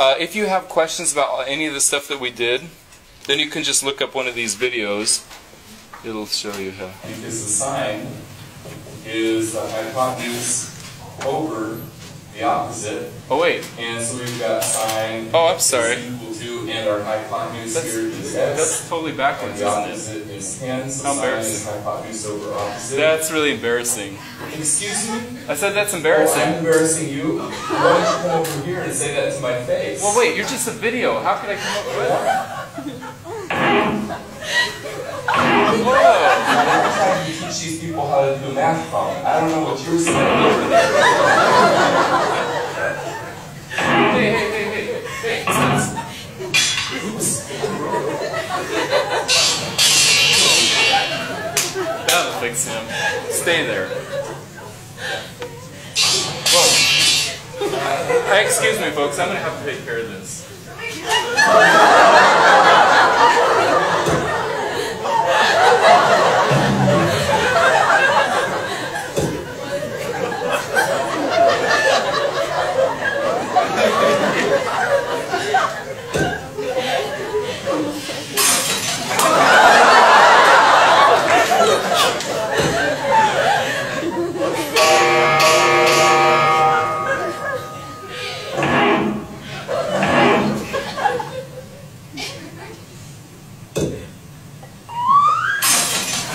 Uh, if you have questions about any of the stuff that we did, then you can just look up one of these videos. It'll show you how. Because the sine is the hypotenuse over the opposite. Oh wait, And so we've got sine Oh, I'm sorry. Is equal to, and our hypotenuse That's- here is x. that's totally and backwards, the isn't it? 10, so How embarrassing. hypotenuse over opposite. That's really embarrassing. Excuse me? I said that's Oh, I'm embarrassing. embarrassing you? Why don't you come over here and say that to my face? Well, wait, you're just a video. How could I come up with it? Whoa! I'm trying to teach these people how to do math problem. I don't know what you're saying over there. Hey, hey, hey, hey, hey, hey. That'll fix him. Stay there. Whoa. Excuse me, folks. I'm gonna have to take care of this.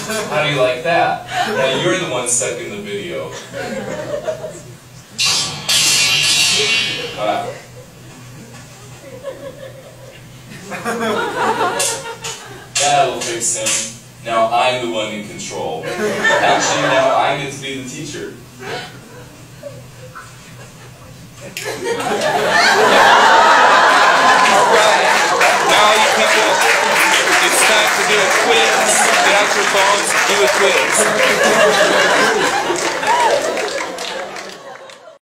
How do you like that? Now you're the one stuck in the video. That'll fix him. Now I'm the one in control. Actually, now I get to be the teacher. Now you people, it's time to do a quiz. Get out your phones, do a quiz.